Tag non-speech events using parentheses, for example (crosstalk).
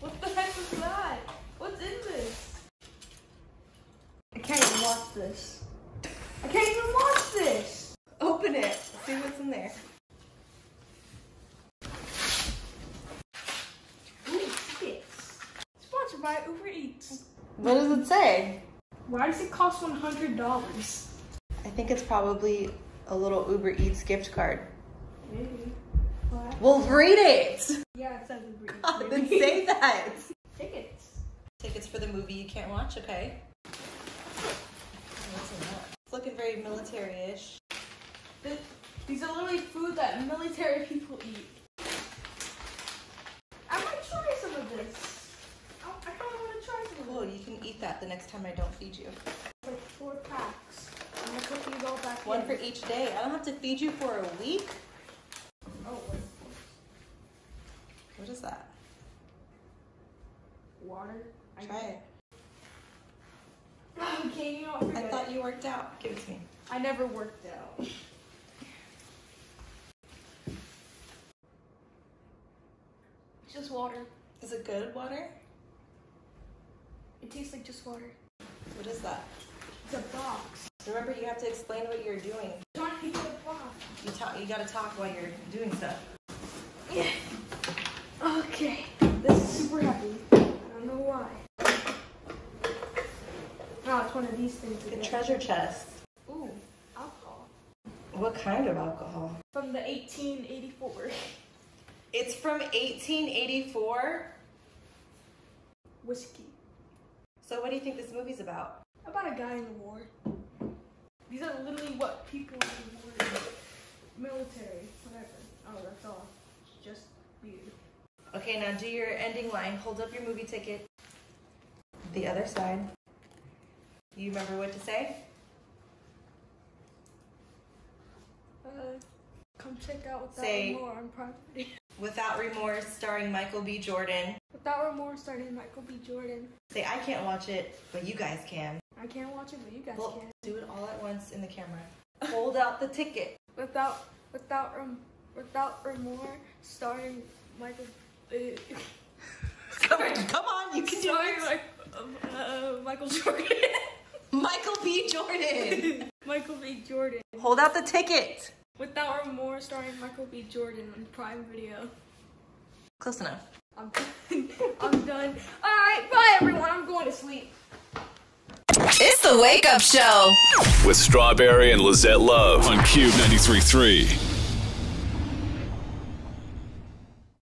what the heck was that? What's in this? I can't even watch this. I can't even watch this. Open it. See what's in there. Ooh, tickets. Sponsored by Uber Eats. What does it say? Why does it cost one hundred dollars? I think it's probably a little Uber Eats gift card. Maybe. What? Well, read it. Yeah, it says Uber Eats. God, then say that. tickets. Tickets for the movie you can't watch, okay? What's? It's looking very military-ish. These are literally food that military people eat. I might try some of this. I, I kind of want to try some Cool, of you can eat that the next time I don't feed you. Like four packs. I'm gonna cook these all back One in. for each day. I don't have to feed you for a week? Oh, wait. What is that? Water. I Try it. Okay, (laughs) you I thought you worked out. Give it to me. I never worked out. It's just water. Is it good water? It tastes like just water. What is that? It's a box. Remember, you have to explain what you're doing. Trying to get a box. You. You gotta talk while you're doing stuff. Yeah. Okay. This is super heavy. I don't know why. Oh, it's one of these things. The treasure chest. Ooh, alcohol. What kind of alcohol? From the 1884. (laughs) It's from 1884. Whiskey. So, what do you think this movie's about? About a guy in the war. These are literally what people in the war do. Military, whatever. Oh, that's all. It's just weird. Okay, now do your ending line. Hold up your movie ticket. The other side. You remember what to say? Uh, come check out Without Say- Remorse on Video. Without Remorse, starring Michael B. Jordan. Without Remorse starring Michael B. Jordan. Say, I can't watch it, but you guys can. I can't watch it, but you guys Well, can. do it all at once in the camera. Hold out the ticket. Without, without, rem, without Remorse starring Michael. Uh, (laughs) Come on, you can do starring it. like, uh, uh, Michael Jordan. Michael B. Jordan. (laughs) Michael B. Jordan. Hold out the ticket. Without Remorse starring Michael B. Jordan on Prime Video. Close enough. I'm done. (laughs) I'm done. Alright, bye everyone. I'm going to sleep. It's the Wake Up Show. With Strawberry and Lizette Love on KUBE 93.3.